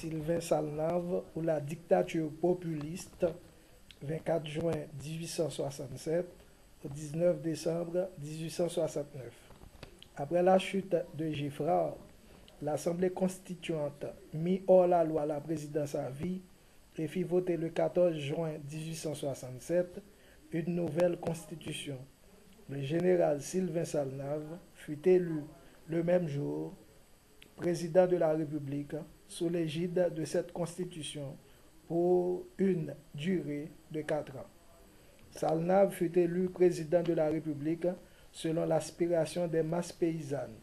Sylvain Salnave ou la dictature populiste, 24 juin 1867 au 19 décembre 1869. Après la chute de Giffrard, l'Assemblée constituante mit hors la loi la présidence à vie et fit voter le 14 juin 1867 une nouvelle constitution. Le général Sylvain Salnave fut élu le même jour président de la République sous l'égide de cette constitution pour une durée de quatre ans. Salnave fut élu président de la République selon l'aspiration des masses paysannes.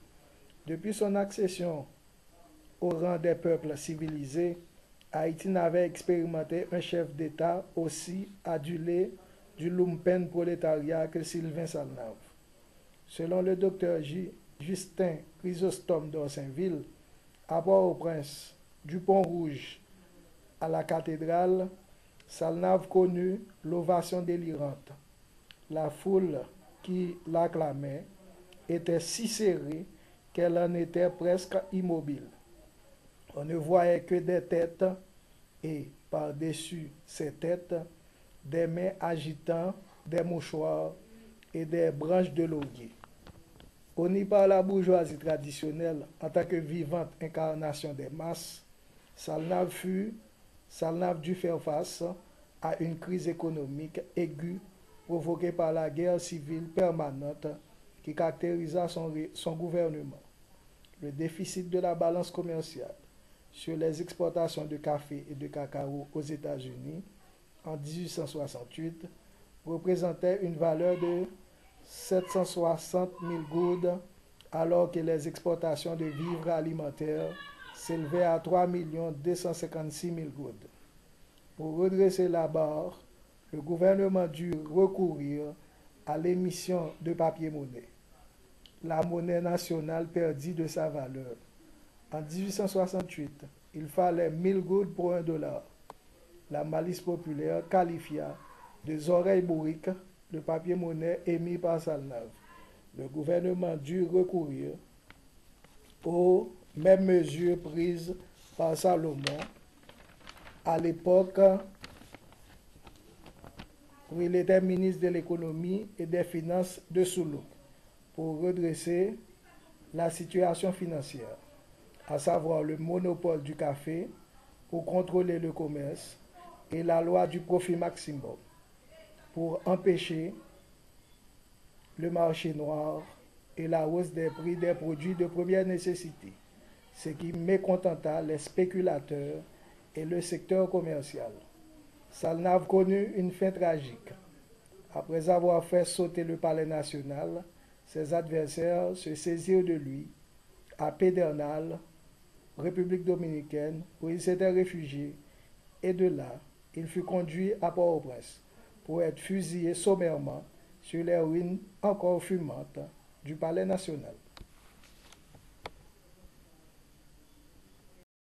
Depuis son accession au rang des peuples civilisés, Haïti n'avait expérimenté un chef d'État aussi adulé du lumpen prolétariat que Sylvain Salnave. Selon le docteur. Justin Chrysostome d'Orsainville, à Port-au-Prince, du Pont-Rouge à la cathédrale, Salnave connut l'ovation délirante. La foule qui l'acclamait était si serrée qu'elle en était presque immobile. On ne voyait que des têtes et par-dessus ces têtes, des mains agitant des mouchoirs et des branches de laurier. y par la bourgeoisie traditionnelle en tant que vivante incarnation des masses, Salnave fut, Salnave dut faire face à une crise économique aiguë provoquée par la guerre civile permanente qui caractérisa son, son gouvernement. Le déficit de la balance commerciale sur les exportations de café et de cacao aux États-Unis en 1868 représentait une valeur de 760 000 goudes alors que les exportations de vivres alimentaires s'élevaient à 3 256 000 gouttes. Pour redresser la barre, le gouvernement dut recourir à l'émission de papier-monnaie. La monnaie nationale perdit de sa valeur. En 1868, il fallait 1000 gouttes pour un dollar. La malice populaire qualifia de oreilles bourriques le papier-monnaie émis par Salnave. Le gouvernement dut recourir aux mêmes mesures prises par Salomon à l'époque où il était ministre de l'économie et des finances de Soulouk pour redresser la situation financière, à savoir le monopole du café pour contrôler le commerce et la loi du profit maximum pour empêcher le marché noir et la hausse des prix des produits de première nécessité, ce qui mécontenta les spéculateurs et le secteur commercial. Salnave connut une fin tragique. Après avoir fait sauter le palais national, ses adversaires se saisirent de lui à Pédernal, République dominicaine, où il s'était réfugié, et de là, il fut conduit à Port-au-Prince pour être fusillé sommairement sur les ruines encore fumantes du palais national.